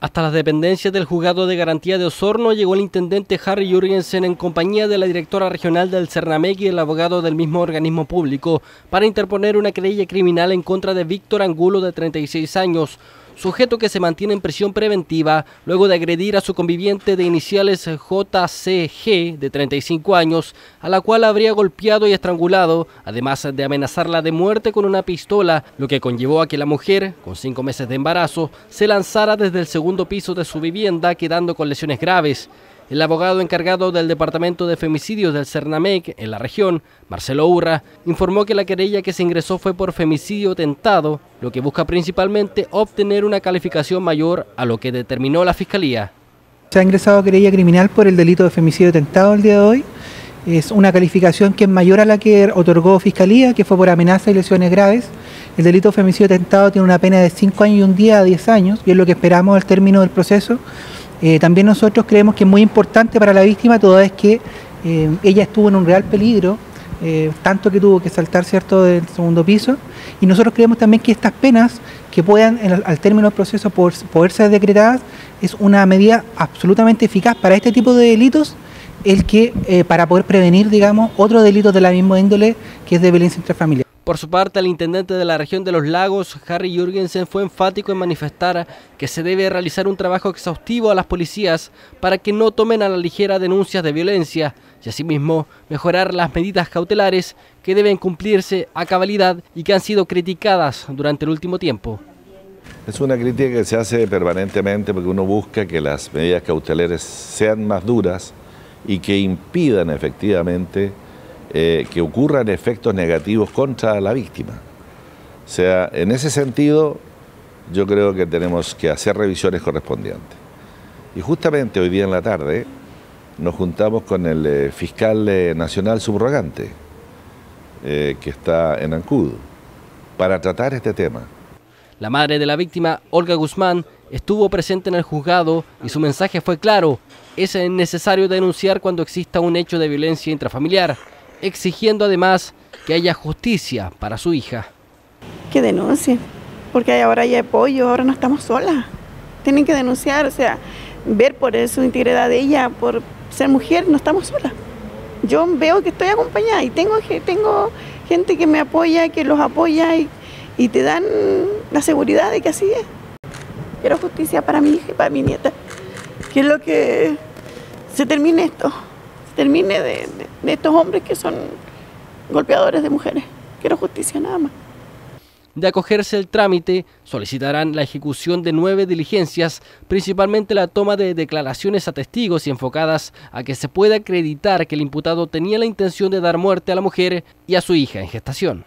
Hasta las dependencias del juzgado de garantía de Osorno llegó el intendente Harry Jurgensen en compañía de la directora regional del Cernamec y el abogado del mismo organismo público para interponer una querella criminal en contra de Víctor Angulo de 36 años, sujeto que se mantiene en prisión preventiva luego de agredir a su conviviente de iniciales JCG de 35 años, a la cual habría golpeado y estrangulado, además de amenazarla de muerte con una pistola, lo que conllevó a que la mujer, con cinco meses de embarazo, se lanzara desde el segundo piso de su vivienda quedando con lesiones graves. El abogado encargado del Departamento de Femicidios del Cernamec en la región, Marcelo Urra, informó que la querella que se ingresó fue por femicidio tentado, lo que busca principalmente obtener una calificación mayor a lo que determinó la Fiscalía. Se ha ingresado querella criminal por el delito de femicidio tentado el día de hoy. Es una calificación que es mayor a la que otorgó Fiscalía, que fue por amenaza y lesiones graves. El delito de femicidio tentado tiene una pena de 5 años y un día a 10 años, y es lo que esperamos al término del proceso. Eh, también nosotros creemos que es muy importante para la víctima, toda vez que eh, ella estuvo en un real peligro, eh, tanto que tuvo que saltar cierto del segundo piso, y nosotros creemos también que estas penas que puedan al término del proceso poder, ser decretadas es una medida absolutamente eficaz para este tipo de delitos, el que para poder prevenir, digamos, otros delitos de la misma índole que es de violencia intrafamiliar. Por su parte, el intendente de la región de los lagos, Harry Jürgensen, fue enfático en manifestar que se debe realizar un trabajo exhaustivo a las policías para que no tomen a la ligera denuncias de violencia y asimismo mejorar las medidas cautelares que deben cumplirse a cabalidad y que han sido criticadas durante el último tiempo. Es una crítica que se hace permanentemente porque uno busca que las medidas cautelares sean más duras y que impidan efectivamente eh, que ocurran efectos negativos contra la víctima. O sea, en ese sentido, yo creo que tenemos que hacer revisiones correspondientes. Y justamente hoy día en la tarde nos juntamos con el eh, fiscal eh, nacional subrogante, que está en Ancud, para tratar este tema. La madre de la víctima, Olga Guzmán, estuvo presente en el juzgado y su mensaje fue claro. Es necesario denunciar cuando exista un hecho de violencia intrafamiliar exigiendo además que haya justicia para su hija. Que denuncien, porque ahora hay apoyo, ahora no estamos solas. Tienen que denunciar, o sea, ver por su integridad de ella, por ser mujer, no estamos solas. Yo veo que estoy acompañada y tengo, tengo gente que me apoya, que los apoya y, y te dan la seguridad de que así es. Quiero justicia para mi hija y para mi nieta. Que es lo que se termine esto termine de, estos hombres que son golpeadores de mujeres. Quiero justicia nada más. De acogerse el trámite, solicitarán la ejecución de nueve diligencias, principalmente la toma de declaraciones a testigos y enfocadas a que se pueda acreditar que el imputado tenía la intención de dar muerte a la mujer y a su hija en gestación.